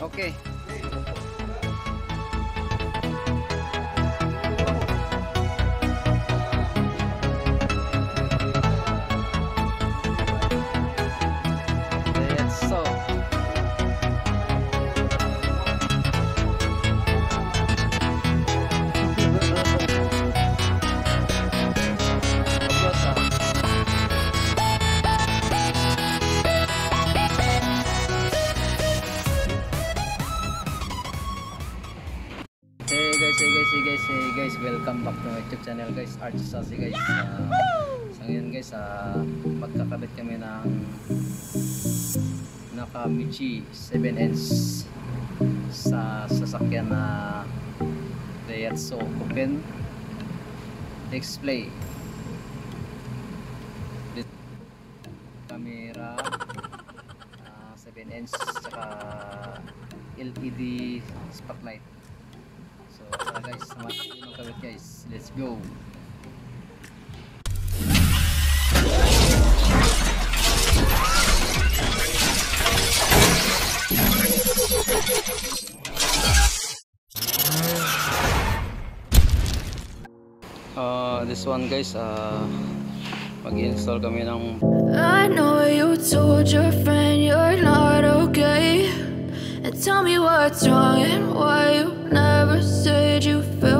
Okay. Channel guys, Archie Sassy guys. Uh, so ngayon guys, uh, magkakabit kami ng Nakamichi 7 inch sa sasakyan na Daihatsu Open display. Camera uh, 7 inch saka LED spotlight. So, tara guys, samahan natin yung kabit guys. Let's go! Uh, this one guys, uh, mag-install kami ng I know you told your friend you're not okay. And tell me what's wrong and why you never said you felt that way. And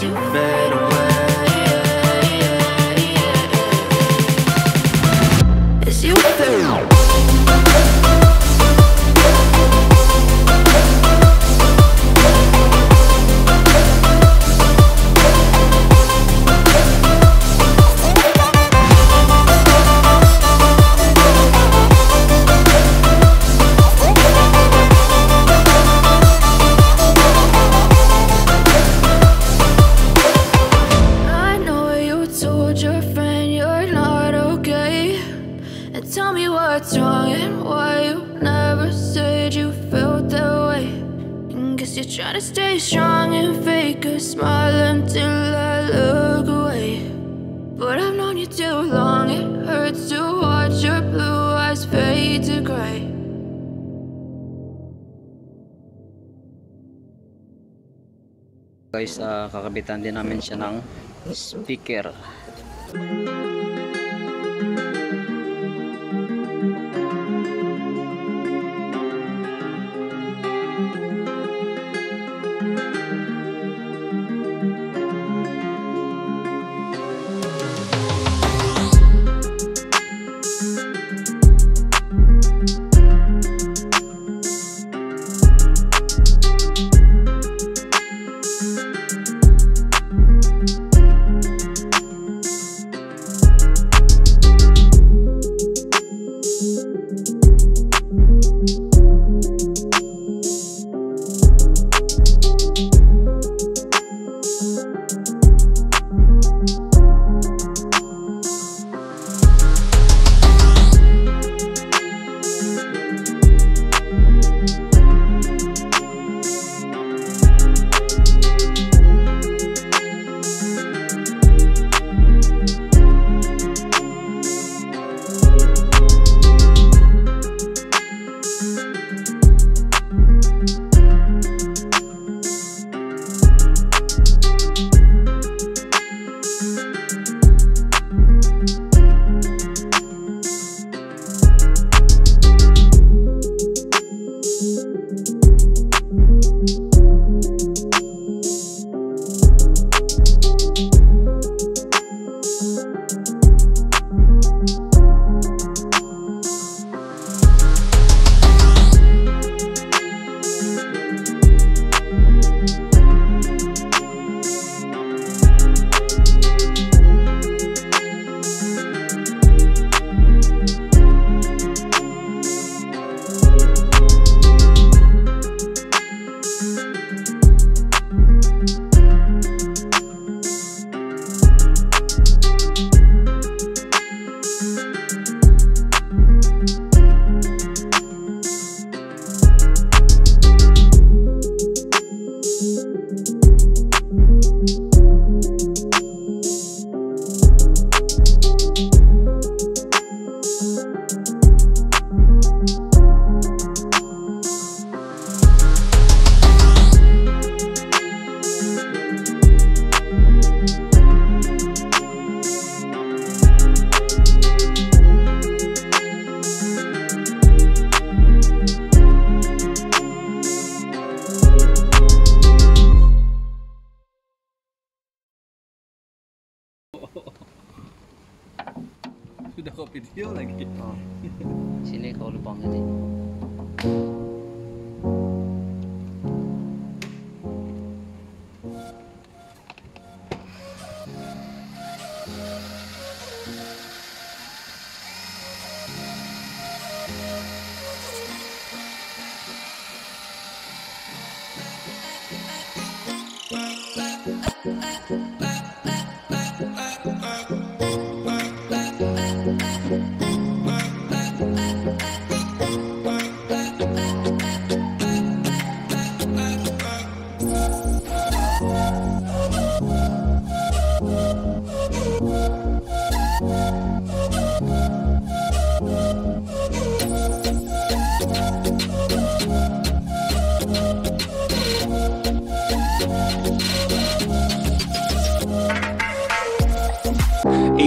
You better. Guys, ah, kakabitan din namin siya ng speaker. kau lupa kata